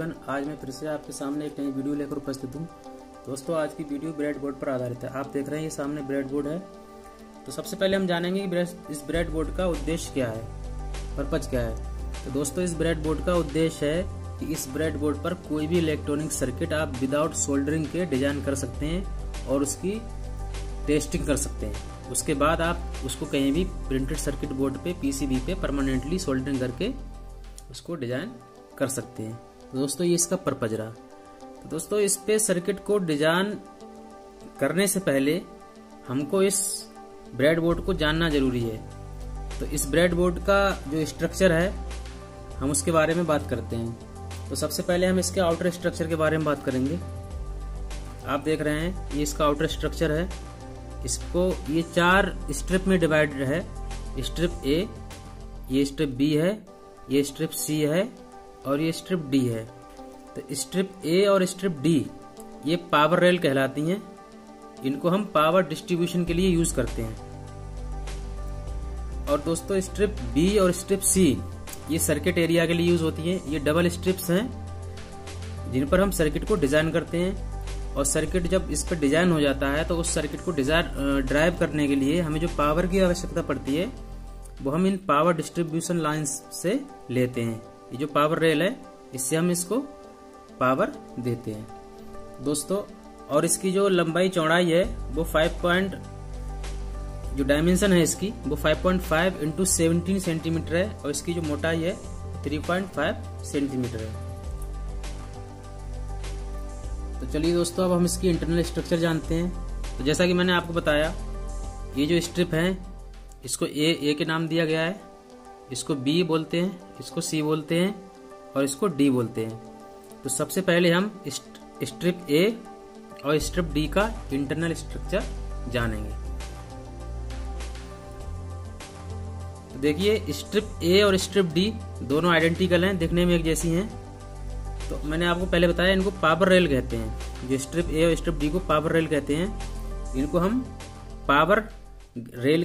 Everyone, आज मैं फिर से आपके सामने एक नई वीडियो लेकर उपस्थित हूँ। दोस्तों, आज की वीडियो ब्रेड बोर्ड पर आधारित है। आप देख रहे हैं, ये सामने ब्रेड बोर्ड है। तो सबसे पहले हम जानेंगे कि इस ब्रेड बोर्ड का उद्देश्य क्या है, पर्पज क्या है। तो दोस्तों, इस ब्रेड बोर्ड का उद्देश्य है कि इस ब्रेड बोर्ड पर कोई भी इलेक्ट्रॉनिक सर्किट आप विदाउट सोल्डरिंग के डिज़ाइन कर सकते हैं और उसकी टेस्टिंग कर सकते हैं। उसके बाद आप उसको कहीं भी प्रिंटेड सर्किट बोर्ड पे, पीसीबी पे परमानेंटली सोल्डरिंग करके उसको डिज़ाइन कर सकते हैं। तो दोस्तों ये इसका पर्पज रहा। तो दोस्तों इस पे सर्किट को डिज़ाइन करने से पहले हमको इस ब्रेड बोर्ड को जानना ज़रूरी है। तो इस ब्रेड बोर्ड का जो स्ट्रक्चर है, हम उसके बारे में बात करते हैं। तो सबसे पहले हम इसके आउटर स्ट्रक्चर के बारे में बात करेंगे। आप देख रहे हैं, ये इसका आउटर स्ट्रक्चर है। इसको, ये चार स्ट्रिप में डिवाइडेड है। स्ट्रिप ए ये स्ट्रिप बी है, ये स्ट्रिप सी है। और ये स्ट्रिप डी है। तो स्ट्रिप ए और स्ट्रिप डी ये पावर रेल कहलाती हैं। इनको हम पावर डिस्ट्रीब्यूशन के लिए यूज़ करते हैं। और दोस्तों स्ट्रिप बी और स्ट्रिप सी ये सर्किट एरिया के लिए यूज़ होती है। ये डबल स्ट्रिप्स हैं, जिन पर हम सर्किट को डिज़ाइन करते हैं। और सर्किट जब इस पर डिज़ाइन हो जाता है तो उस सर्किट को डिज़ाइन ड्राइव करने के लिए हमें जो पावर की आवश्यकता पड़ती है, वो हम इन पावर डिस्ट्रीब्यूशन लाइंस से लेते हैं। ये जो पावर रेल है, इससे हम इसको पावर देते हैं। दोस्तों, और इसकी जो लंबाई चौड़ाई है, वो 5 पॉइंट जो डायमेंशन है इसकी, वो 5.5 point five into seventeen centimetre है, और इसकी जो मोटाई है 3.5 सेंटीमीटर है। तो चलिए दोस्तों, अब हम इसकी इंटरनल स्ट्रक्चर जानते हैं। तो जैसा कि मैंने आपको बताया, ये जो स्ट्रिप है, इसको ए ए के नाम दिया गया है। इसको बी बोलते हैं, इसको सी बोलते हैं और इसको डी बोलते हैं। तो सबसे पहले हम स्ट्रिप ए और स्ट्रिप डी का इंटरनल स्ट्रक्चर जानेंगे। तो देखिए स्ट्रिप ए और स्ट्रिप डी दोनों आइडेंटिकल हैं, देखने में एक जैसी हैं। तो मैंने आपको पहले बताया, इनको पावर रेल कहते हैं। जो स्ट्रिप ए और स्ट्रिप डी को पावर रेल कहते हैं। इनको हम पावर रेल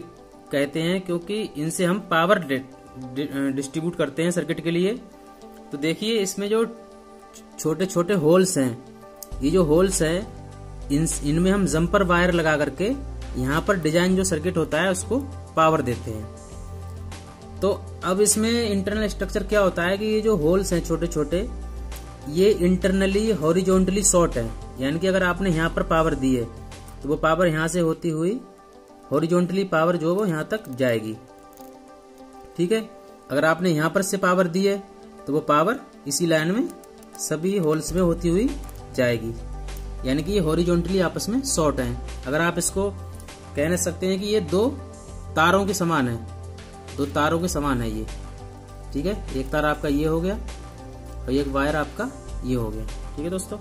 कहते हैं, क्योंकि इनसे हम पावर डिस्ट्रीब्यूट करते हैं सर्किट के लिए। तो देखिए, इसमें जो छोटे छोटे होल्स हैं, ये जो होल्स है इन इनमें हम जम्पर वायर लगा करके यहाँ पर डिज़ाइन जो सर्किट होता है, उसको पावर देते हैं। तो अब इसमें इंटरनल स्ट्रक्चर क्या होता है कि ये जो होल्स हैं छोटे छोटे ये इंटरनली हॉरिजोंटली शॉर्ट है। यानी कि अगर आपने यहाँ पर पावर दी है तो वो पावर यहाँ से होती हुई, हॉरिजॉन्टली पावर जो वो यहाँ तक जाएगी। ठीक है? अगर आपने यहाँ पर से पावर दी है तो वो पावर इसी लाइन में सभी होल्स में होती हुई जाएगी। यानी कि ये हॉरिजॉन्टली आपस में शॉर्ट हैं। अगर आप इसको कहने सकते हैं कि ये दो तारों के समान है, दो तारों के समान है ये। ठीक है? एक तार आपका ये हो गया और एक वायर आपका ये हो गया। ठीक है दोस्तों?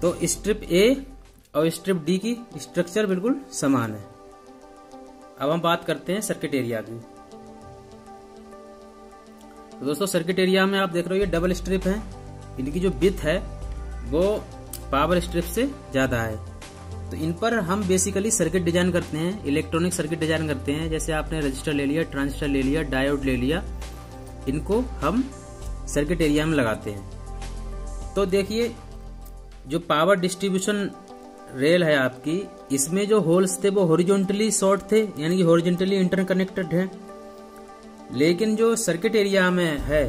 तो स्ट्रिप ए और स्ट्रिप डी की स्ट्रक्चर बिल्कुल समान है। अब हम बात करते हैं सर्किट एरिया की। तो दोस्तों सर्किट एरिया में आप देख रहे हो ये डबल स्ट्रिप है। इनकी जो बिथ है, वो पावर स्ट्रिप से ज़्यादा है। तो इन पर हम बेसिकली सर्किट डिज़ाइन करते हैं इलेक्ट्रॉनिक सर्किट डिज़ाइन करते हैं। जैसे आपने रजिस्टर ले लिया ट्रांजिस्टर ले लिया डायोड ले लिया, इनको हम सर्किट एरिया में लगाते हैं। तो देखिए, जो पावर डिस्ट्रीब्यूशन रेल है आपकी, इसमें जो होल्स थे, वो हॉरिजॉन्टली शॉर्ट थे, यानी कि हॉरिजॉन्टली इंटरकनेक्टेड है। लेकिन जो सर्किट एरिया में है,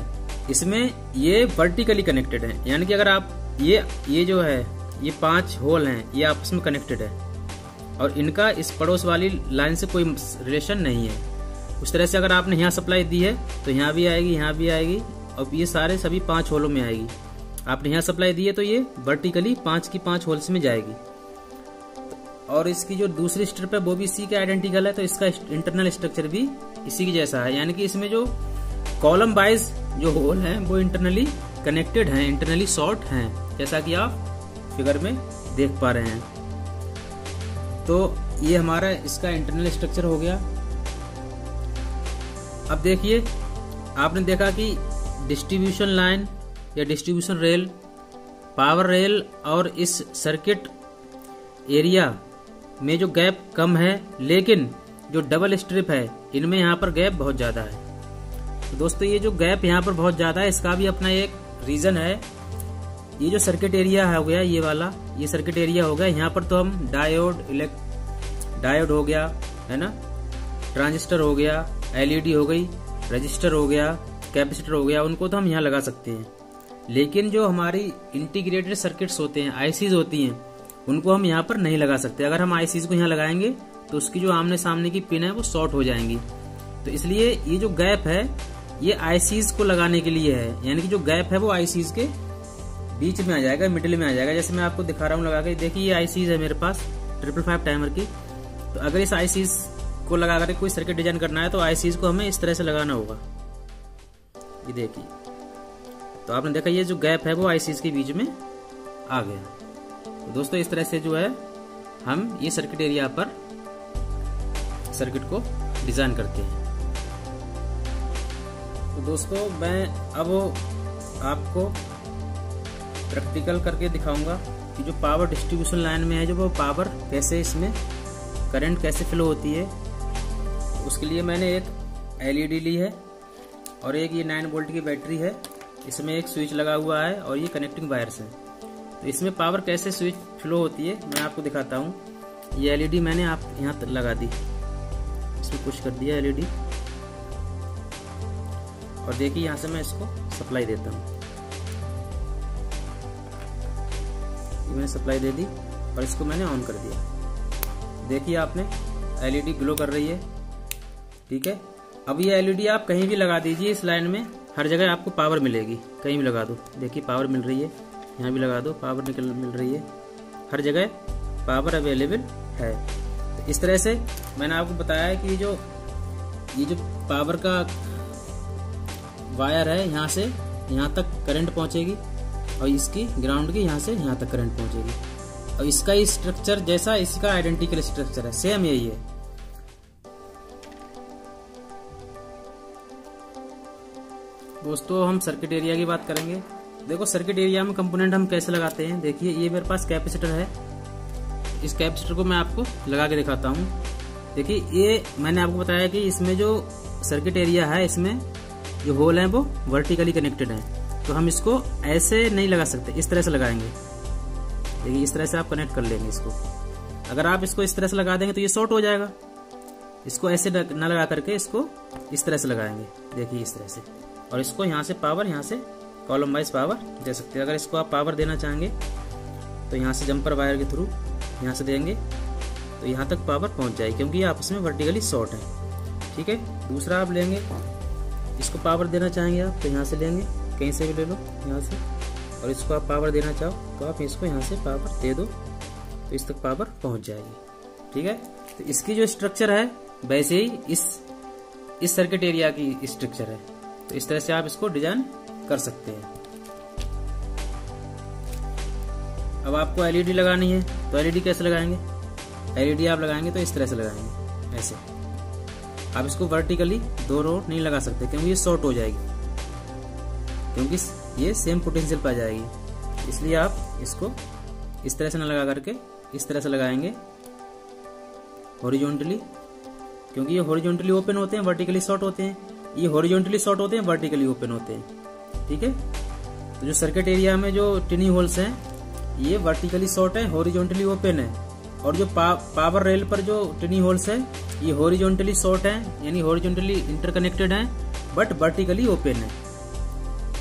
इसमें ये वर्टिकली कनेक्टेड है। यानी कि अगर आप ये ये जो है, ये पाँच होल हैं, ये आपस में कनेक्टेड है। और इनका इस पड़ोस वाली लाइन से कोई रिलेशन नहीं है। उस तरह से अगर आपने यहाँ सप्लाई दी है तो यहाँ भी आएगी, यहाँ भी आएगी, और ये सारे सभी पाँच होलों में आएगी। आपने यहाँ सप्लाई दी है तो ये वर्टिकली पाँच की पाँच होल्स में जाएगी। और इसकी जो दूसरी स्ट्रिप है, वो भी इसी के आइडेंटिकल है तो इसका इंटरनल स्ट्रक्चर भी इसी की जैसा है। यानी कि इसमें जो कॉलम वाइज जो होल है, वो इंटरनली कनेक्टेड हैं इंटरनली शॉर्ट हैं, जैसा कि आप फिगर में देख पा रहे हैं। तो ये हमारा इसका इंटरनल स्ट्रक्चर हो गया। अब देखिए, आपने देखा कि डिस्ट्रीब्यूशन लाइन या डिस्ट्रीब्यूशन रेल पावर रेल और इस सर्किट एरिया में जो गैप कम है, लेकिन जो डबल स्ट्रिप है, इनमें यहाँ पर गैप बहुत ज़्यादा है। तो दोस्तों, ये जो गैप यहाँ पर बहुत ज़्यादा है, इसका भी अपना एक रीजन है। ये जो सर्किट एरिया हो गया, ये वाला, ये सर्किट एरिया हो गया, यहाँ पर तो हम डायोड इलेक्ट डायोड हो गया, है ना? ट्रांजिस्टर हो गया एलईडी हो गई रजिस्टर हो गया कैपेसिटर हो गया, उनको तो हम यहाँ लगा सकते हैं। लेकिन जो हमारी इंटीग्रेटेड सर्किट्स होते हैं आईसीज होती हैं उनको हम यहाँ पर नहीं लगा सकते। अगर हम आईसीज को यहाँ लगाएँगे तो उसकी जो आमने सामने की पिन है, वो शॉर्ट हो जाएँगी। तो इसलिए ये जो गैप है, ये आईसीज को लगाने के लिए है। यानी कि जो गैप है, वो आईसीज के बीच में आ जाएगा, मिडिल में आ जाएगा। जैसे मैं आपको दिखा रहा हूँ लगा के देखिए ये आईसीज है मेरे पास, ट्रिपल फाइव टाइमर की। तो अगर इस आईसीज को लगा कर कोई सर्किट डिज़ाइन करना है तो आईसीज को हमें इस तरह से लगाना होगा। ये देखिए। तो आपने देखा, ये जो गैप है, वो आईसीज के बीच में आ गया। दोस्तों, इस तरह से जो है, हम ये सर्किट एरिया पर सर्किट को डिज़ाइन करते हैं। तो दोस्तों, मैं अब आपको प्रैक्टिकल करके दिखाऊँगा कि जो पावर डिस्ट्रीब्यूशन लाइन में है, जो वो पावर कैसे इसमें करंट कैसे फ्लो होती है। उसके लिए मैंने एक एलईडी ली है और एक ये 9 वोल्ट की बैटरी है। इसमें एक स्विच लगा हुआ है और ये कनेक्टिंग वायर्स है। तो इसमें पावर कैसे स्विच फ्लो होती है, मैं आपको दिखाता हूँ। ये एलईडी मैंने आप यहाँ लगा दी। इसमें कुछ कर दिया एलईडी और देखिए यहाँ से मैं इसको सप्लाई देता हूँ। मैंने सप्लाई दे दी और इसको मैंने ऑन कर दिया। देखिए आपने एलईडी ग्लो कर रही है। ठीक है? अब ये एलईडी आप कहीं भी लगा दीजिए इस लाइन में, हर जगह आपको पावर मिलेगी। कहीं भी लगा दो। देखिए पावर मिल रही है। यहाँ भी लगा दो पावर निकल, मिल रही है। हर जगह पावर अवेलेबल है। तो इस तरह से मैंने आपको बताया कि जो, ये जो पावर का वायर है, यहाँ से, यहाँ तक करंट पहुंचेगी और इसकी ग्राउंड की यहाँ से, यहाँ तक करंट पहुंचेगी। और इसका स्ट्रक्चर जैसा, इसका आइडेंटिकल स्ट्रक्चर है सेम यही है। दोस्तों, हम सर्किट एरिया की बात करेंगे। देखो सर्किट एरिया में कंपोनेंट हम कैसे लगाते हैं? देखिए, ये मेरे पास कैपेसिटर है। इस कैपेसिटर को मैं आपको लगा के दिखाता हूँ। देखिए, ये मैंने आपको बताया कि इसमें जो सर्किट एरिया है, इसमें जो होल है, वो वर्टिकली कनेक्टेड है। तो हम इसको ऐसे नहीं लगा सकते, इस तरह से लगाएँगे। देखिए, इस तरह से आप कनेक्ट कर लेंगे इसको। अगर आप इसको इस तरह से लगा देंगे तो ये शॉर्ट हो जाएगा। इसको ऐसे न लगा करके इसको इस तरह से लगाएँगे। देखिए, इस तरह से। और इसको यहाँ से पावर यहाँ से कॉलम वाइज पावर दे सकते हैं। अगर इसको आप पावर देना चाहेंगे तो यहाँ से जंपर वायर के थ्रू यहाँ से देंगे तो यहाँ तक पावर पहुँच जाएगी, क्योंकि ये आपस में वर्टिकली शॉर्ट है। ठीक है? दूसरा आप लेंगे, इसको पावर देना चाहेंगे आप तो यहाँ से लेंगे, कहीं से भी ले लो, यहाँ से। और इसको आप पावर देना चाहो तो आप इसको यहाँ से पावर दे दो तो इस तक पावर पहुँच जाएगी। ठीक है? तो इसकी जो स्ट्रक्चर है, वैसे ही इस इस सर्किट एरिया की स्ट्रक्चर है। तो इस तरह से आप इसको डिज़ाइन कर सकते हैं। अब आपको एलईडी लगानी है तो एलईडी कैसे लगाएँगे? एलईडी आप लगाएँगे तो इस तरह से लगाएँगे, ऐसे। आप इसको वर्टिकली दो रो नहीं लगा सकते, क्योंकि ये शॉर्ट हो जाएगी। क्योंकि ये सेम पोटेंशियल पा जाएगी। इसलिए आप इसको इस तरह से न लगा करके इस तरह से लगाएँगे हॉरिजॉन्टली क्योंकि ये हॉरिजॉन्टली ओपन होते हैं वर्टिकली शॉर्ट होते हैं। ये हॉरिजॉन्टली शॉर्ट होते हैं वर्टिकली ओपन होते हैं। ठीक है? तो जो सर्किट एरिया में जो टिनी होल्स हैं ये वर्टिकली शॉर्ट है हॉरिजॉन्टली ओपन है। और जो पा, पावर रेल पर जो टिनी होल्स है ये हॉरिजॉन्टली शॉर्ट है यानी हॉरिजॉन्टली इंटरकनेक्टेड है बट वर्टिकली ओपन है।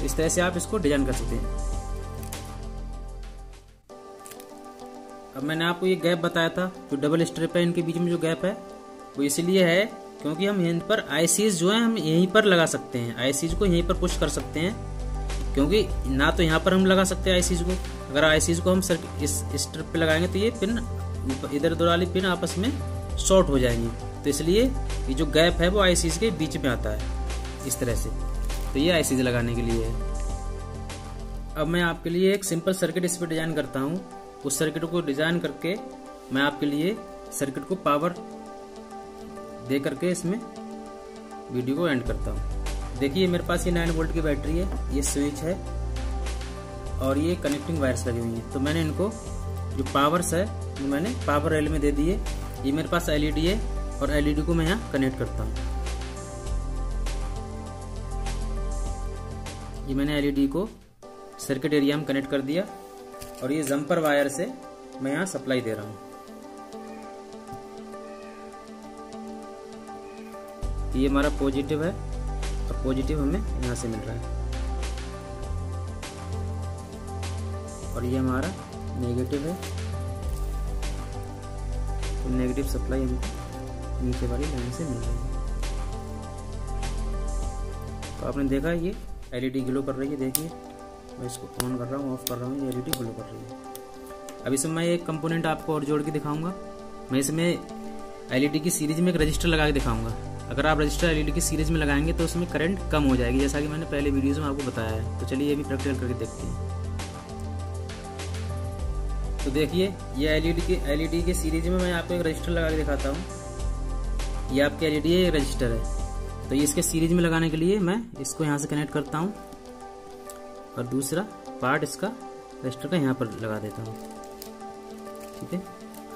इस तरह से आप इसको डिज़ाइन कर सकते हैं। अब मैंने आपको ये गैप बताया था जो डबल स्ट्रिप है इनके बीच में जो गैप है वो इसलिए है क्योंकि हम यहीं पर आईसीज जो है हम यहीं पर लगा सकते हैं। आईसीज को यहीं पर पुश कर सकते हैं। क्योंकि ना तो यहाँ पर हम लगा सकते हैं आईसीज को। अगर आईसीज को हम सर इस स्ट्रिप पे लगाएँगे तो ये पिन इधर उधर वाली पिन आपस में शॉर्ट हो जाएँगी। तो इसलिए ये जो गैप है वो आईसीज के बीच में आता है, इस तरह से। तो ये आईसीज लगाने के लिए है। अब मैं आपके लिए एक सिंपल सर्किट इस पर डिज़ाइन करता हूँ। उस सर्किट को डिज़ाइन करके मैं आपके लिए सर्किट को पावर दे करके इसमें वीडियो को एंड करता हूँ। देखिए मेरे पास ये नाइन वोल्ट की बैटरी है, ये स्विच है, और ये कनेक्टिंग वायर्स लगी हुई हैं। तो मैंने इनको, जो पावर्स है, वो मैंने पावर रेल में दे दिए ये मेरे पास एलईडी है, और एलईडी को मैं यहाँ कनेक्ट करता हूँ। ये मैंने एलईडी को सर्किट एरिया में कनेक्ट कर दिया, और ये जंपर वायर से मैं यहाँ सप्लाई दे रहा हूँ। ये हमारा पॉजिटिव है। और पॉजिटिव हमें यहाँ से मिल रहा है। और ये हमारा नेगेटिव है। तो नेगेटिव सप्लाई हमको नीचे वाली लाइन से मिल रही है। तो आपने देखा ये एलईडी ग्लो कर रही है, देखिए। मैं इसको ऑन कर रहा हूँ ऑफ़ कर रहा हूँ, ये एलईडी ग्लो कर रही है। अब इसमें मैं एक कंपोनेंट आपको और जोड़ के दिखाऊँगा। मैं इसमें एलईडी की सीरीज़ में एक रजिस्टर लगा के दिखाऊँगा। अगर आप रजिस्टर एलईडी की सीरीज़ में लगाएँगे तो उसमें करंट कम हो जाएगी, जैसा कि मैंने पहले वीडियोज़ में आपको बताया है। तो चलिए ये भी प्रैक्टिकल करके देखते हैं। तो देखिए, ये एलईडी की एलईडी के सीरीज़ में मैं आपको एक रजिस्टर लगा के दिखाता हूँ। ये आपकी एलईडी है रजिस्टर है। तो ये इसके सीरीज़ में लगाने के लिए मैं इसको यहाँ से कनेक्ट करता हूँ। और दूसरा पार्ट इसका रजिस्टर का यहाँ पर लगा देता हूँ। ठीक है?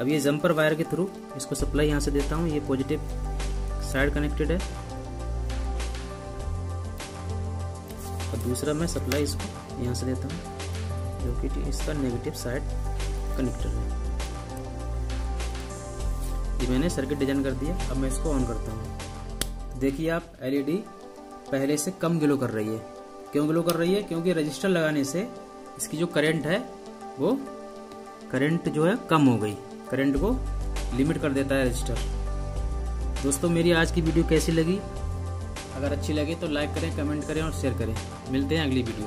अब ये जंपर वायर के थ्रू इसको सप्लाई यहाँ से देता हूँ। ये पॉजिटिव साइड कनेक्टेड है। और दूसरा मैं सप्लाई इसको यहाँ से देता हूँ, जो कि इसका नेगेटिव साइड कनेक्टेड है। ये मैंने सर्किट डिज़ाइन कर दिया, अब मैं इसको ऑन करता हूँ। देखिए आप एलईडी पहले से कम ग्लो कर रही है। क्यों ग्लो कर रही है? क्योंकि रजिस्टर लगाने से इसकी जो करंट है, वो करंट जो है कम हो गई। करंट को लिमिट कर देता है रजिस्टर दोस्तों, मेरी आज की वीडियो कैसी लगी? अगर अच्छी लगे तो लाइक करें, कमेंट करें और शेयर करें। मिलते हैं अगली वीडियो